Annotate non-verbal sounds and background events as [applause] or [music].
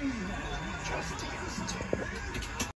Yeah. [laughs]